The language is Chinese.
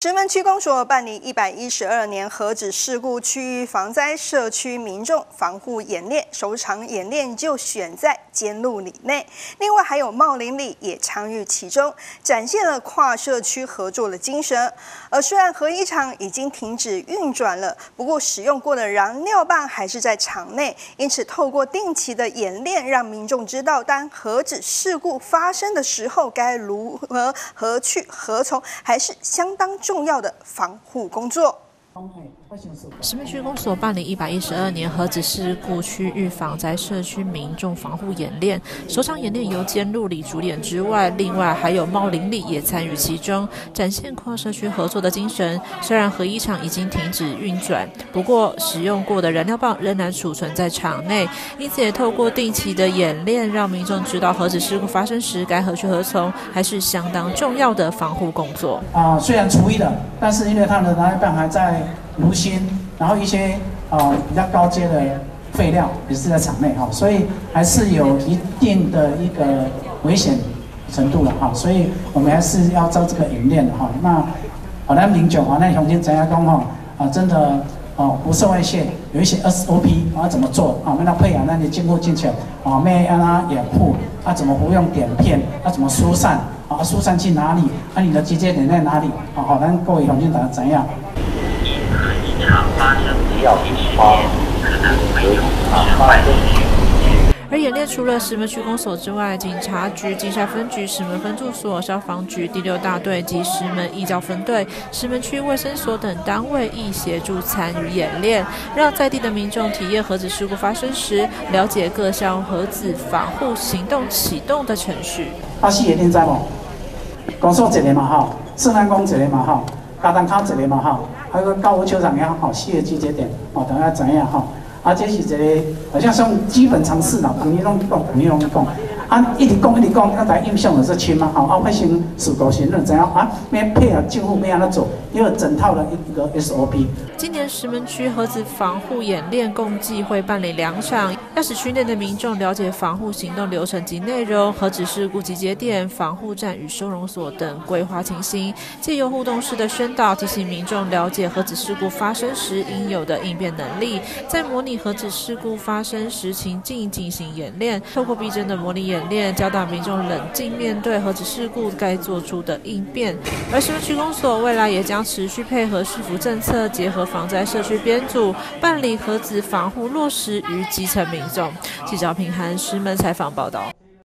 石门区公所办理一百一十二年核子事故区域防灾社区民众防护演练，首场演练就选在尖路里内。另外还有茂林里也参与其中，展现了跨社区合作的精神。而虽然核一厂已经停止运转了，不过使用过的燃料棒还是在场内，因此透过定期的演练，让民众知道当核子事故发生的时候该如何何去何从，还是相当。重要的防护工作。石门区公所办理一百一十二年核子事故区域防灾社区民众防护演练。首场演练由监路里主演之外，另外还有茂林里也参与其中，展现跨社区合作的精神。虽然核一厂已经停止运转，不过使用过的燃料棒仍然储存在场内，因此也透过定期的演练，让民众知道核子事故发生时该何去何从，还是相当重要的防护工作。啊，虽然除役了，但是因为他的燃料棒还在。炉芯，然后一些呃比较高阶的废料也是在场内哈，所以还是有一定的一个危险程度了哈，所以我们还是要做这个演练的哈。那好，那民警啊，那重新怎样讲哈？啊，真的哦，不受外泄，有一些 SOP 啊怎么做啊？那配合那你进步进去啊，咩让它掩护啊？怎么不用碘片？啊怎么疏散？啊疏散去哪里？啊你的集结点在哪里？啊好，那各位同学怎怎样？要可能会有十万而演练除了石门区公所之外，警察局、金沙分局、石门分驻所、消防局第六大队及石门义教分队、石门区卫生所等单位亦协助参与演练，让在地的民众体验核子事故发生时，了解各项核子防护行动启动的程序。阿西演练在无？公所一个嘛吼，四南宫一个嘛吼，加丹卡一个嘛吼。还有高尔夫球场也好，四个季节点，哦，等下怎样哈？啊，这是一个好像算基本常识啦，朋友拢讲，朋友拢讲。啊，一直讲一直讲，啊，大家印象就是深嘛，吼，啊，发生事故时，那怎样啊？要配合政府要安怎做？因为整套的一个 SOP。今年石门区核子防护演练共计会办理两场，要使区内的民众了解防护行动流程及内容、核子事故集结点、防护站与收容所等规划情形，借由互动式的宣导，提醒民众了解核子事故发生时应有的应变能力，在模拟核子事故发生时情境进行演练，透过逼真的模拟演。演练教导民众冷静面对核子事故该做出的应变，而石门区公所未来也将持续配合市府政策，结合防灾社区编组，办理核子防护落实于基层民众。记者平涵石门采访报道。